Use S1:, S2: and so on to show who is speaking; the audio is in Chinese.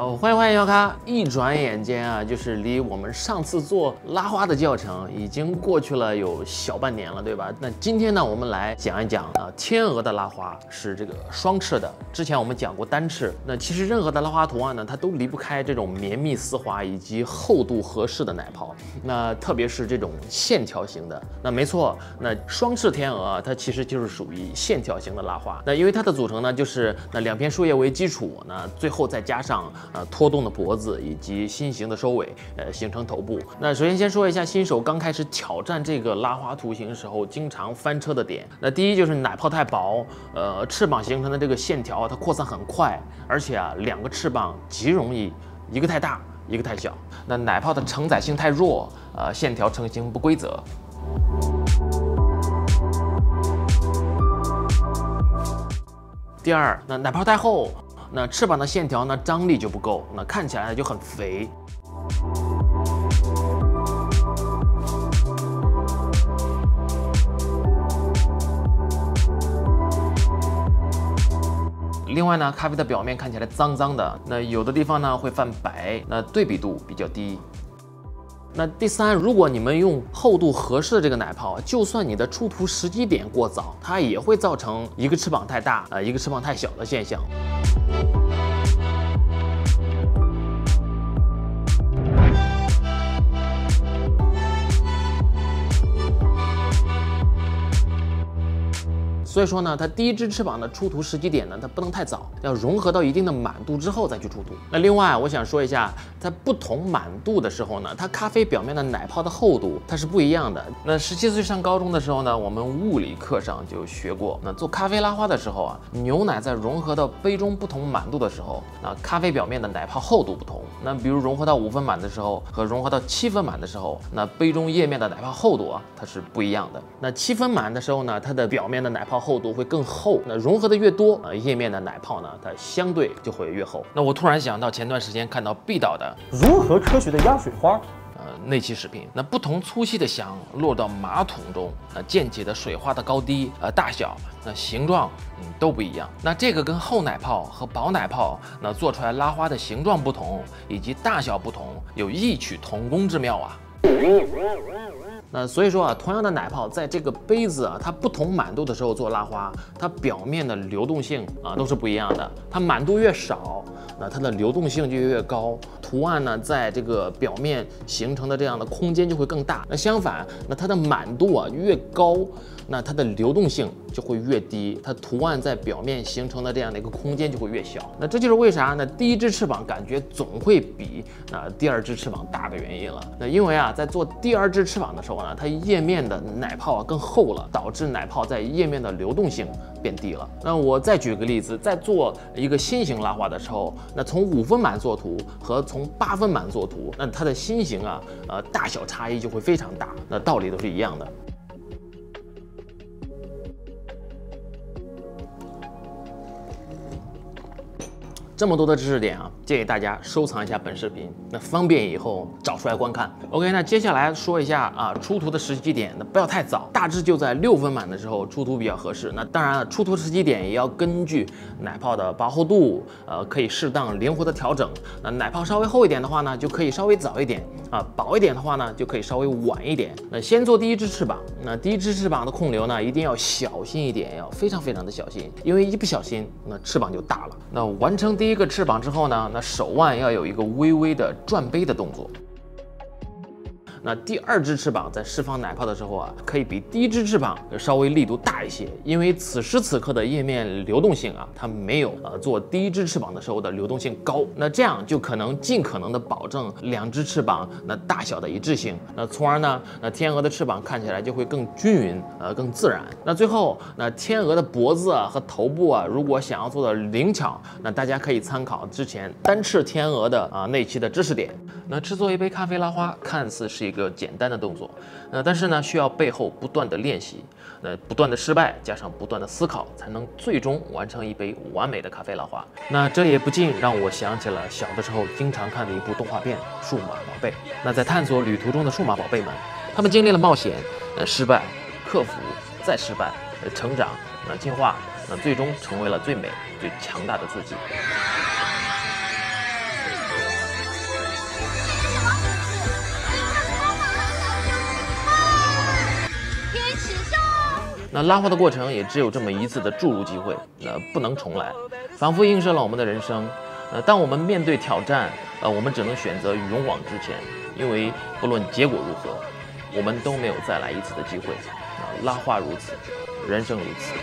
S1: 欢迎欢迎小咖！一转眼间啊，就是离我们上次做拉花的教程已经过去了有小半年了，对吧？那今天呢，我们来讲一讲啊，天鹅的拉花是这个双翅的。之前我们讲过单翅，那其实任何的拉花图案呢，它都离不开这种绵密丝滑以及厚度合适的奶泡。那特别是这种线条型的，那没错，那双翅天鹅啊，它其实就是属于线条型的拉花。那因为它的组成呢，就是那两片树叶为基础，那最后再加上呃拖动的脖子以及心形的收尾，呃形成头部。那首先先说一下新手刚开始挑战这个拉花图形时候经常翻车的点。那第一就是奶泡太薄，呃翅膀形成的这个线条它扩散很快，而且啊两个翅膀极容易一个太大一个太小。那奶泡的承载性太弱，呃线条成型不规则。第二，那奶泡太厚，那翅膀的线条呢张力就不够，那看起来就很肥。另外呢，咖啡的表面看起来脏脏的，那有的地方呢会泛白，那对比度比较低。那第三，如果你们用厚度合适的这个奶泡，就算你的出图时机点过早，它也会造成一个翅膀太大，呃，一个翅膀太小的现象。所以说呢，它第一只翅膀的出图时机点呢，它不能太早，要融合到一定的满度之后再去出图。那另外，我想说一下，在不同满度的时候呢，它咖啡表面的奶泡的厚度它是不一样的。那十七岁上高中的时候呢，我们物理课上就学过，那做咖啡拉花的时候啊，牛奶在融合到杯中不同满度的时候，那咖啡表面的奶泡厚度不同。那比如融合到五分满的时候和融合到七分满的时候，那杯中液面的奶泡厚度啊，它是不一样的。那七分满的时候呢，它的表面的奶泡厚度会更厚，那融合的越多，呃，液面的奶泡呢，它相对就会越厚。那我突然想到前段时间看到毕导的
S2: 如何科学的压水花？
S1: 呃那期视频，那不同粗细的响落到马桶中，那溅起的水花的高低、呃大小、那形状，嗯都不一样。那这个跟厚奶泡和薄奶泡那做出来拉花的形状不同，以及大小不同，有异曲同工之妙啊。那所以说啊，同样的奶泡在这个杯子啊，它不同满度的时候做拉花，它表面的流动性啊都是不一样的。它满度越少，那它的流动性就越高，图案呢在这个表面形成的这样的空间就会更大。那相反，那它的满度啊越高，那它的流动性就会越低，它图案在表面形成的这样的一个空间就会越小。那这就是为啥呢？第一只翅膀感觉总会比那第二只翅膀大的原因了。那因为啊，在做第二只翅膀的时候呢，它液面的奶泡啊更厚了，导致奶泡在液面的流动性变低了。那我再举个例子，在做一个心形拉花的时候，那从五分满做图和从八分满做图，那它的心形啊，呃，大小差异就会非常大。那道理都是一样的。这么多的知识点啊，建议大家收藏一下本视频，那方便以后找出来观看。OK，那接下来说一下啊，出图的时机点，那不要太早，大致就在六分满的时候出图比较合适。那当然了，出图时机点也要根据奶泡的薄厚度，呃，可以适当灵活的调整。那奶泡稍微厚一点的话呢，就可以稍微早一点啊；薄一点的话呢，就可以稍微晚一点。那先做第一只翅膀，那第一只翅膀的控流呢，一定要小心一点，要非常非常的小心，因为一不小心，那翅膀就大了。那完成第一个翅膀之后呢，那手腕要有一个微微的转杯的动作。那第二只翅膀在释放奶泡的时候啊，可以比第一只翅膀稍微力度大一些，因为此时此刻的液面流动性啊，它没有呃做第一只翅膀的时候的流动性高。那这样就可能尽可能的保证两只翅膀那大小的一致性，那从而呢，那天鹅的翅膀看起来就会更均匀，呃，更自然。那最后，那天鹅的脖子啊和头部啊，如果想要做的灵巧，那大家可以参考之前单翅天鹅的啊那期的知识点。那制作一杯咖啡拉花看似是一一个简单的动作，呃，但是呢，需要背后不断的练习，呃，不断的失败加上不断的思考，才能最终完成一杯完美的咖啡拉花。那这也不禁让我想起了小的时候经常看的一部动画片《数码宝贝》。那在探索旅途中的数码宝贝们，他们经历了冒险、呃失败、克服、再失败、呃成长、呃进化，那最终成为了最美、最强大的自己。拉花的过程也只有这么一次的注入机会，那不能重来，仿佛映射了我们的人生。呃，当我们面对挑战，呃，我们只能选择勇往直前，因为不论结果如何，我们都没有再来一次的机会。啊，拉花如此，人生如此。